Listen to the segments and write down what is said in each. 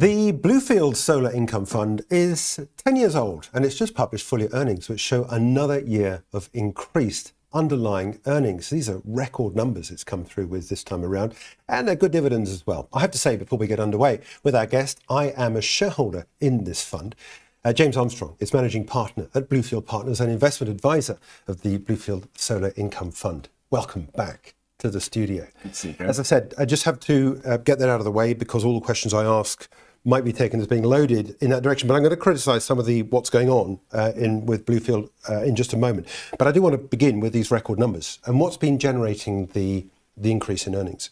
The Bluefield Solar Income Fund is 10 years old and it's just published full year earnings, which show another year of increased underlying earnings. These are record numbers it's come through with this time around, and they're good dividends as well. I have to say, before we get underway with our guest, I am a shareholder in this fund. Uh, James Armstrong is managing partner at Bluefield Partners and investment advisor of the Bluefield Solar Income Fund. Welcome back to the studio. As I said, I just have to uh, get that out of the way because all the questions I ask might be taken as being loaded in that direction. But I'm going to criticise some of the what's going on uh, in with Bluefield uh, in just a moment. But I do want to begin with these record numbers and what's been generating the the increase in earnings.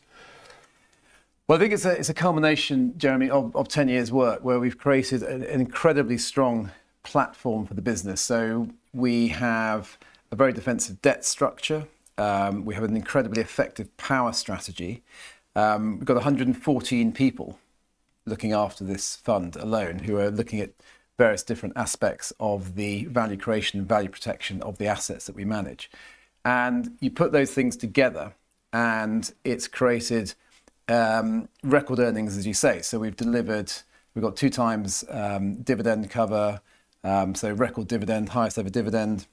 Well, I think it's a, it's a culmination, Jeremy, of, of 10 years' work where we've created an, an incredibly strong platform for the business. So we have a very defensive debt structure. Um, we have an incredibly effective power strategy. Um, we've got 114 people looking after this fund alone who are looking at various different aspects of the value creation and value protection of the assets that we manage. And you put those things together, and it's created um, record earnings, as you say. So we've delivered, we've got two times um, dividend cover, um, so record dividend, highest ever dividend.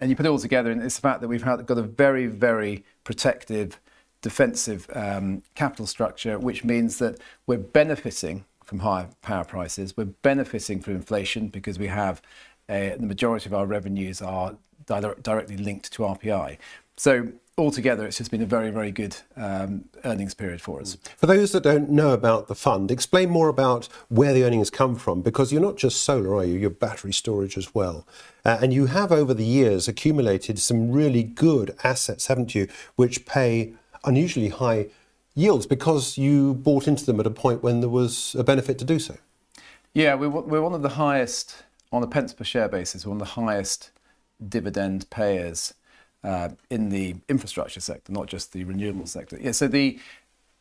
And you put it all together, and it's the fact that we've had, got a very, very protective defensive um, capital structure, which means that we're benefiting from higher power prices. We're benefiting from inflation because we have uh, the majority of our revenues are di- directly linked to RPI. So altogether, it's just been a very, very good um, earnings period for us. For those that don't know about the fund, explain more about where the earnings come from, because you're not just solar, are you? You're battery storage as well. Uh, and you have, over the years, accumulated some really good assets, haven't you, which pay unusually high yields because you bought into them at a point when there was a benefit to do so. Yeah, we're, we're one of the highest, on a pence per share basis, one of the highest dividend payers uh, in the infrastructure sector, not just the renewable sector. Yeah, so the,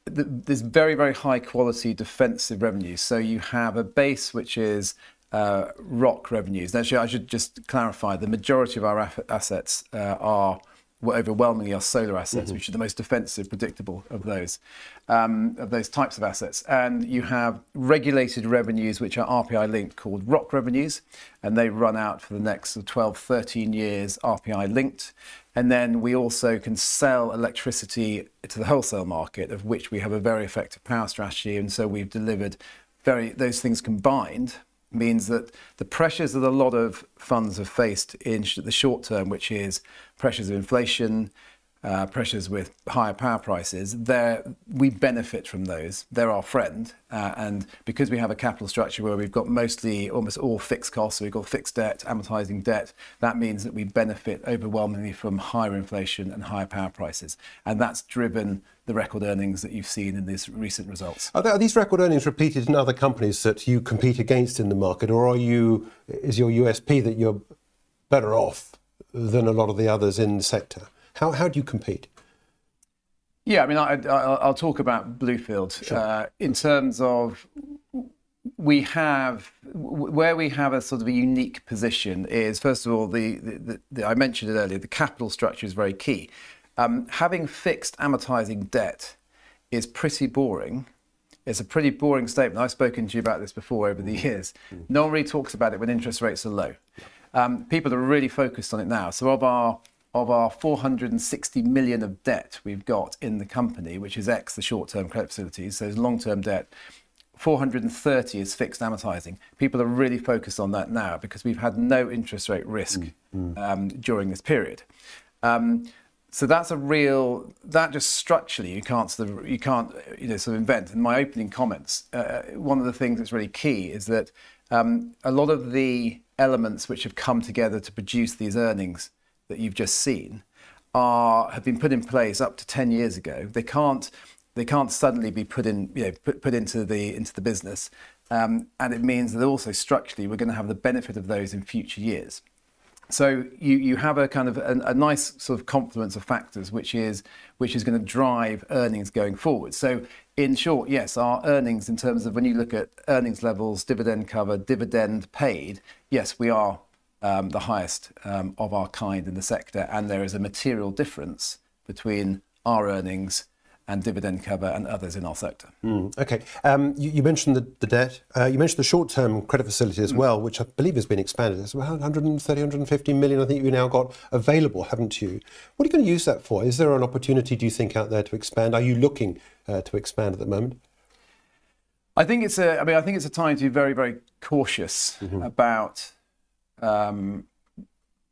the, there's very, very high quality defensive revenues. So you have a base which is uh, ROC revenues. Actually, I should just clarify the majority of our assets uh, are overwhelmingly our solar assets, mm-hmm. which are the most defensive, predictable of those um, of those types of assets. And you have regulated revenues, which are RPI linked, called ROC revenues, and they run out for the next 12, 13 years, RPI linked. And then we also can sell electricity to the wholesale market, of which we have a very effective power strategy. And so we've delivered very those things combined means that the pressures that a lot of funds have faced in the short term, which is pressures of inflation, uh, pressures with higher power prices, we benefit from those. They're our friend. Uh, and because we have a capital structure where we've got mostly almost all fixed costs, so we've got fixed debt, amortizing debt, that means that we benefit overwhelmingly from higher inflation and higher power prices. And that's driven the record earnings that you've seen in these recent results. Are, there, are these record earnings repeated in other companies that you compete against in the market, or are you, is your USP that you're better off than a lot of the others in the sector? How, how do you compete? Yeah, I mean, I, will talk about Bluefield sure. uh, in terms of we have where we have a sort of a unique position is first of all the, the, the I mentioned it earlier the capital structure is very key. Um, having fixed amortizing debt is pretty boring. It's a pretty boring statement. I've spoken to you about this before over the years. Mm. No one really talks about it when interest rates are low. Um, people are really focused on it now. So of our of our 460 million of debt we've got in the company, which is X the short-term credit facilities, so it's long-term debt, 430 is fixed amortizing. People are really focused on that now because we've had no interest rate risk mm, mm. Um, during this period. Um, so that's a real that just structurally you can't sort of you can't you know sort of invent. In my opening comments, uh, one of the things that's really key is that um, a lot of the elements which have come together to produce these earnings that you've just seen are have been put in place up to 10 years ago. They can't they can't suddenly be put in you know put, put into the into the business, um, and it means that also structurally we're going to have the benefit of those in future years. So you, you have a kind of a, a, nice sort of confluence of factors, which is which is going to drive earnings going forward. So in short, yes, our earnings in terms of when you look at earnings levels, dividend cover, dividend paid, yes, we are um, the highest um, of our kind in the sector, and there is a material difference between our earnings and dividend cover and others in our sector. Mm, okay. Um, you, you, mentioned the, the debt. Uh, you mentioned the short-term credit facility as mm. well, which I believe has been expanded. It's about 130, 150 million. I think you've now got available, haven't you? What are you going to use that for? Is there an opportunity, do you think, out there to expand? Are you looking uh, to expand at the moment? I think it's a. I mean, I think it's a time to be very, very cautious mm-hmm. about um,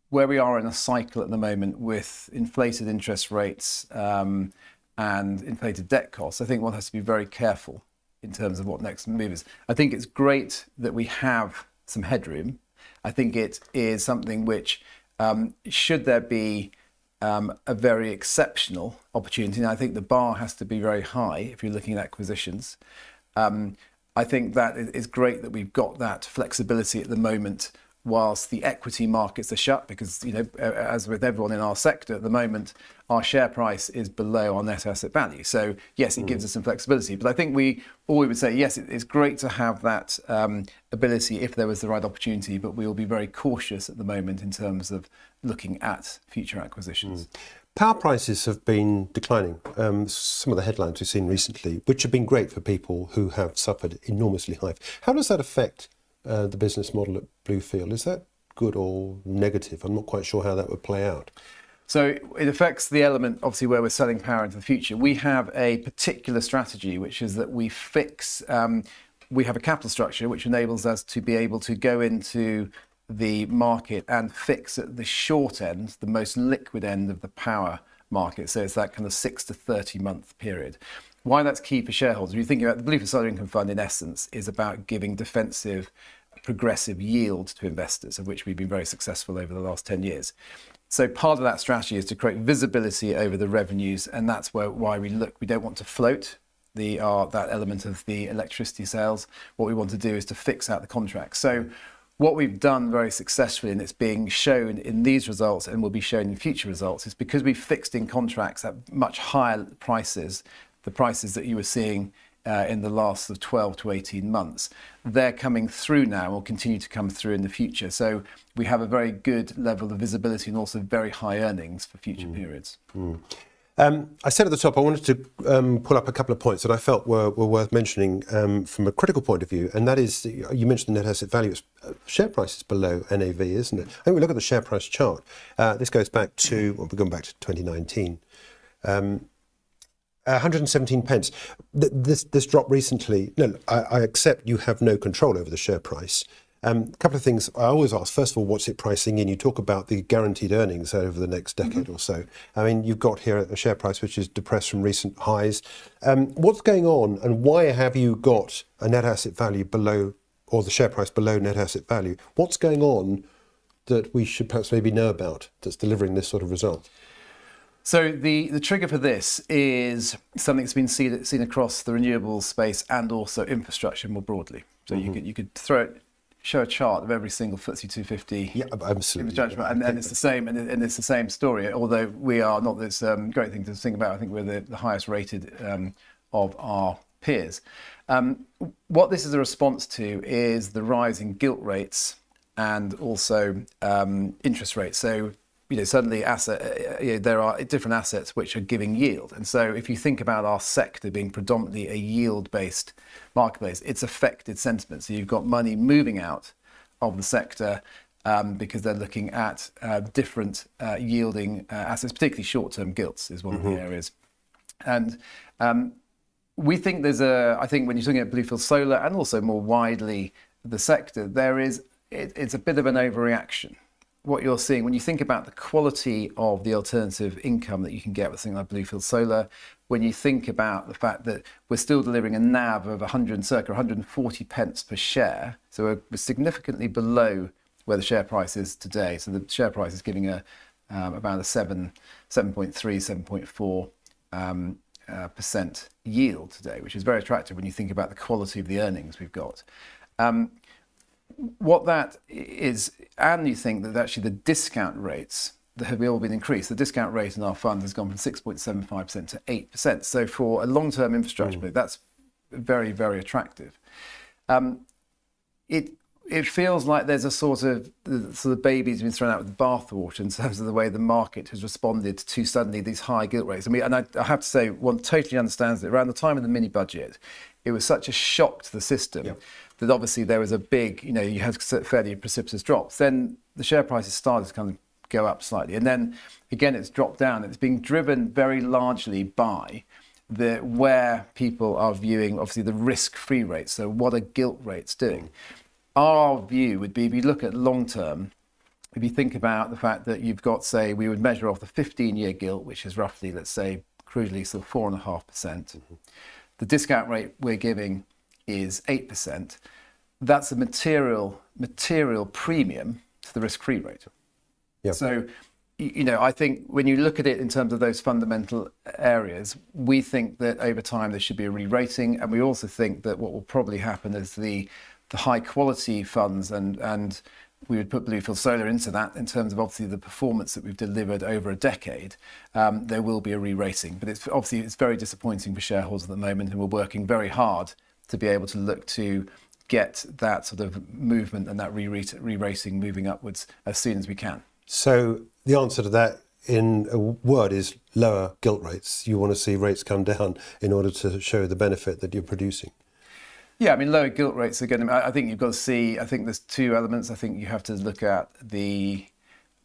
where we are in a cycle at the moment with inflated interest rates. Um, and inflated debt costs, I think one has to be very careful in terms of what next move is. I think it's great that we have some headroom. I think it is something which, um, should there be um, a very exceptional opportunity, and I think the bar has to be very high if you're looking at acquisitions. Um, I think that it's great that we've got that flexibility at the moment whilst the equity markets are shut, because you know, as with everyone in our sector at the moment, our share price is below our net asset value. So yes, it mm. gives us some flexibility. But I think we all we would say yes, it's great to have that um, ability if there was the right opportunity. But we will be very cautious at the moment in terms of looking at future acquisitions. Mm. Power prices have been declining. Um, some of the headlines we've seen recently, which have been great for people who have suffered enormously high. How does that affect uh, the business model at Bluefield. Is that good or negative? I'm not quite sure how that would play out. So it affects the element, obviously, where we're selling power into the future. We have a particular strategy, which is that we fix, um, we have a capital structure which enables us to be able to go into the market and fix at the short end, the most liquid end of the power market. So it's that kind of six to 30 month period. Why that's key for shareholders, if you think about the Bluefield Solar Income Fund, in essence, is about giving defensive progressive yield to investors, of which we've been very successful over the last 10 years. So part of that strategy is to create visibility over the revenues, and that's where, why we look. We don't want to float the uh, that element of the electricity sales. What we want to do is to fix out the contracts. So what we've done very successfully, and it's being shown in these results and will be shown in future results, is because we've fixed in contracts at much higher prices, the prices that you were seeing uh, in the last of 12 to 18 months. They're coming through now and will continue to come through in the future. So we have a very good level of visibility and also very high earnings for future mm. periods. Mm. Um, I said at the top I wanted to um, pull up a couple of points that I felt were, were worth mentioning um, from a critical point of view, and that is you mentioned the net asset value. Uh, share price is below NAV, isn't it? I think we look at the share price chart. Uh, this goes back to well, we're going back to 2019. Um, 117 pence. This this drop recently. No, I, I, accept you have no control over the share price. Um, a couple of things I always ask. First of all, what's it pricing in? You talk about the guaranteed earnings over the next decade mm-hmm. or so. I mean, you've got here a share price which is depressed from recent highs. Um, what's going on, and why have you got a net asset value below, or the share price below net asset value? What's going on that we should perhaps maybe know about that's delivering this sort of result? So the, the trigger for this is something that's been seen, seen across the renewables space and also infrastructure more broadly. So mm-hmm. you could you could throw it, show a chart of every single FTSE 250 yeah, absolutely. judgment, and, and it's the same, and, and, it's the same story. Although we are not this um, great thing to think about. I think we're the, the highest rated um, of our peers. Um, what this is a response to is the rise in gilt rates and also um, interest rates. So you know, suddenly asset, uh, you know, there are different assets which are giving yield. And so if you think about our sector being predominantly a yield-based marketplace, it's affected sentiment. So you've got money moving out of the sector um, because they're looking at uh, different uh, yielding uh, assets, particularly short-term gilts is one mm-hmm. of the mm-hmm. areas. And um, we think there's a, I think when you're looking at Bluefield Solar and also more widely the sector, there is, it, it's a bit of an overreaction what you're seeing when you think about the quality of the alternative income that you can get with something like Bluefield Solar, when you think about the fact that we're still delivering a NAV of 100 circa 140 pence per share, so we're significantly below where the share price is today. So the share price is giving a um, about a 7, 7.3, 7.4 um, uh, percent yield today, which is very attractive when you think about the quality of the earnings we've got. Um, what that is, and you think that actually the discount rates that have all been increased, the discount rate in our fund has gone from 6.75% to 8%. So for a long-term infrastructure mm. that's very, very attractive. Um, it it feels like there's a sort of the sort of baby's been thrown out with the bathwater in terms of the way the market has responded to suddenly these high gilt rates. I mean, and I, I have to say, one totally understands it. Around the time of the mini budget, it was such a shock to the system yep. That obviously there was a big, you know, you had fairly precipitous drops. Then the share prices started to kind of go up slightly, and then again it's dropped down. It's being driven very largely by the where people are viewing obviously the risk-free rates. So what are gilt rates doing? Our view would be if you look at long term, if you think about the fact that you've got, say, we would measure off the 15-year gilt, which is roughly, let's say, crudely, sort of four and a half percent. Mm-hmm. The discount rate we're giving is eight percent. That's a material material premium to the risk-free rate. Yep. So you know, I think when you look at it in terms of those fundamental areas, we think that over time there should be a re-rating, and we also think that what will probably happen is the the high quality funds and and we would put Bluefield Solar into that in terms of obviously the performance that we've delivered over a decade. Um, there will be a re-rating, but it's obviously it's very disappointing for shareholders at the moment, and we're working very hard to be able to look to get that sort of movement and that re-rating moving upwards as soon as we can. So the answer to that in a word is lower gilt rates. You want to see rates come down in order to show the benefit that you're producing. Yeah, I mean, lower gilt rates again. I think you've got to see. I think there's two elements. I think you have to look at the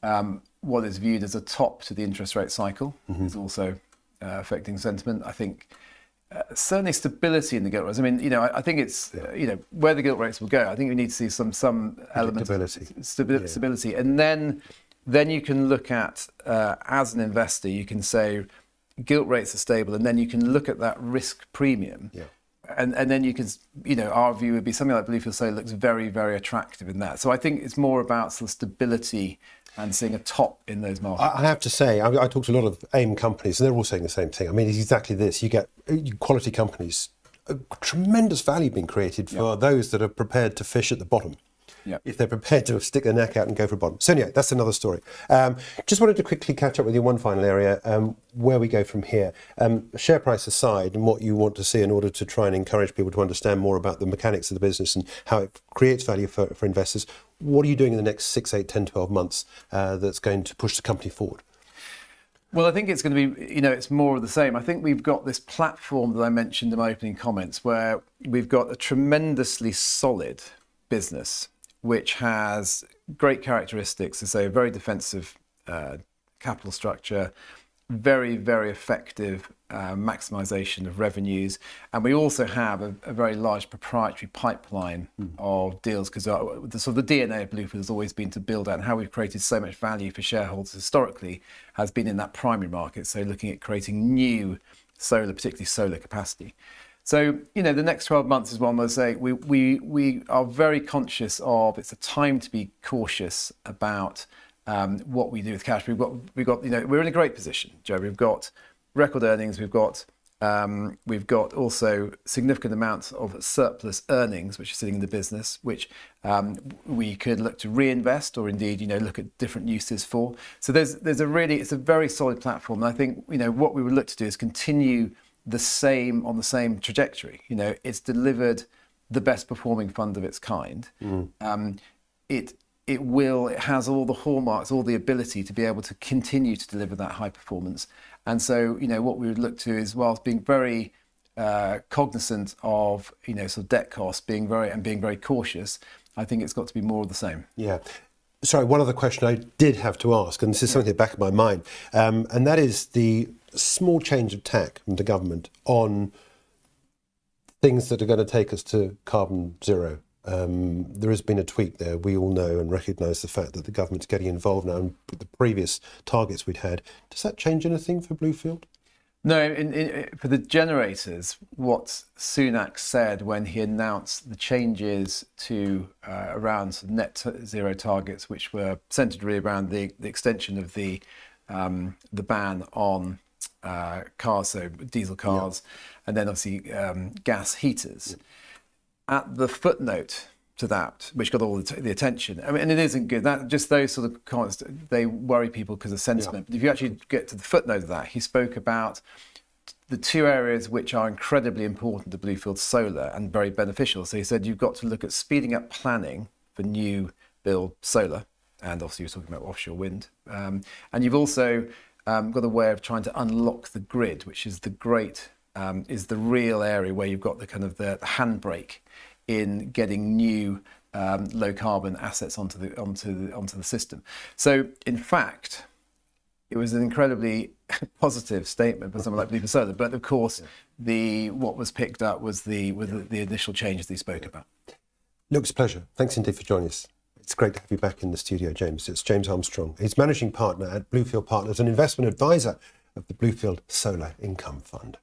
um, what is viewed as a top to the interest rate cycle mm-hmm. is also uh, affecting sentiment. I think certainly stability in the gilt rates. I mean, you know, I, I think it's yeah. uh, you know where the gilt rates will go. I think we need to see some some element stability, stabi- yeah. stability, and then then you can look at, uh, as an investor, you can say gilt rates are stable, and then you can look at that risk premium. Yeah. And, and then you can, you know, our view would be something like Bluefield Solar looks very, very attractive in that. So I think it's more about sort of stability and seeing a top in those markets. I have to say, I, I talk to a lot of AIM companies, and they're all saying the same thing. I mean, it's exactly this. You get uh, quality companies, tremendous value being created for those that are prepared to fish at the bottom yep. if they're prepared to stick their neck out and go for a bottom. So anyway, that's another story. Um, just wanted to quickly catch up with you one final area, um, where we go from here. Um, share price aside and what you want to see in order to try and encourage people to understand more about the mechanics of the business and how it creates value for, for investors, what are you doing in the next 6, 8, 10, 12 months uh, that's going to push the company forward? Well, I think it's going to be, you know, it's more of the same. I think we've got this platform that I mentioned in my opening comments where we've got a tremendously solid business which has great characteristics, to say a very defensive uh, capital structure, very, very effective uh, maximization of revenues. And we also have a, a very large proprietary pipeline mm. of deals because uh, the, sort of the DNA of Bluefield has always been to build out and how we've created so much value for shareholders historically has been in that primary market. So looking at creating new solar, particularly solar capacity. So, you know, the next 12 months is one where say we, we, we are very conscious of it's a time to be cautious about um, what we do with cash. We've got, we've got, you know, we're in a great position, Joe. We've got record earnings, we've got um, we've got also significant amounts of surplus earnings which are sitting in the business, which um, we could look to reinvest or indeed, you know, look at different uses for. So there's there's a really it's a very solid platform. And I think you know what we would look to do is continue the same on the same trajectory. You know, it's delivered the best performing fund of its kind. Mm. Um, it it will it has all the hallmarks, all the ability to be able to continue to deliver that high performance. And so, you know, what we would look to is whilst being very uh, cognizant of you know sort of debt costs, being very and being very cautious, I think it's got to be more of the same. Yeah. Sorry, one other question I did have to ask, and this is something at the back of my mind, um, and that is the small change of tack from the government on things that are going to take us to carbon zero. Um, there has been a tweak there. We all know and recognise the fact that the government's getting involved now. And the previous targets we'd had, does that change anything for Bluefield? No, in, in, for the generators, what Sunak said when he announced the changes to uh, around net zero targets, which were centred really around the, the extension of the um, the ban on uh, cars, so diesel cars, yeah. and then obviously um, gas heaters. Yeah. At the footnote to that, which got all the, t- the, attention, I mean, and it isn't good. That just those sort of comments they worry people because of sentiment. But if you actually get to the footnote of that, he spoke about the two areas which are incredibly important to Bluefield Solar and very beneficial. So he said you've got to look at speeding up planning for new build solar, and obviously you're talking about offshore wind. Um, and you've also um, got a way of trying to unlock the grid, which is the great, um, is the real area where you've got the kind of the, handbrake in getting new um, low carbon assets onto the onto the onto the system. So in fact, it was an incredibly positive statement for someone like Bluefield Solar. But of course, yeah. the what was picked up was the with yeah. the, the, initial changes they spoke about. Luke's pleasure. Thanks indeed for joining us. It's great to have you back in the studio, James. It's James Armstrong. He's managing partner at Bluefield Partners, an investment advisor of the Bluefield Solar Income Fund.